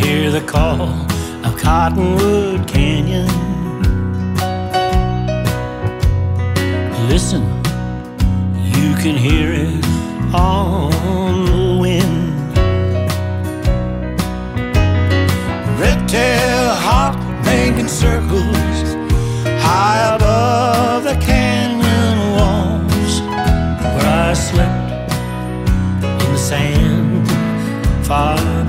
the call of Cottonwood Canyon. Listen, you can hear it on the wind. Red tail hawk making circles high above the canyon walls where I slept in the sand far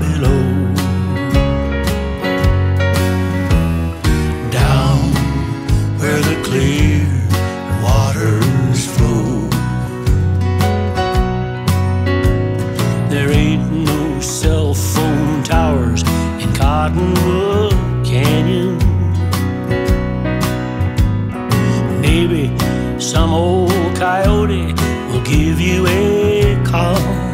Maybe some old coyote will give you a call.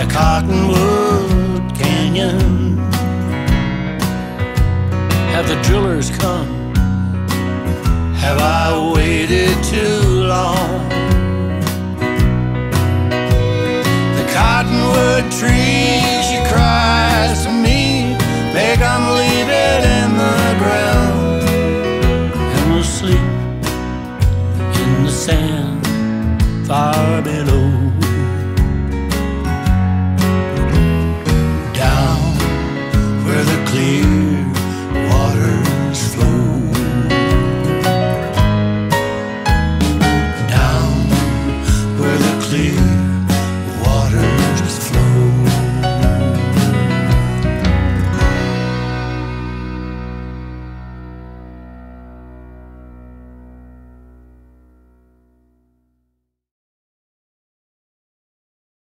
To Cottonwood Canyon? Have the drillers come? Have I waited too long? The cottonwood tree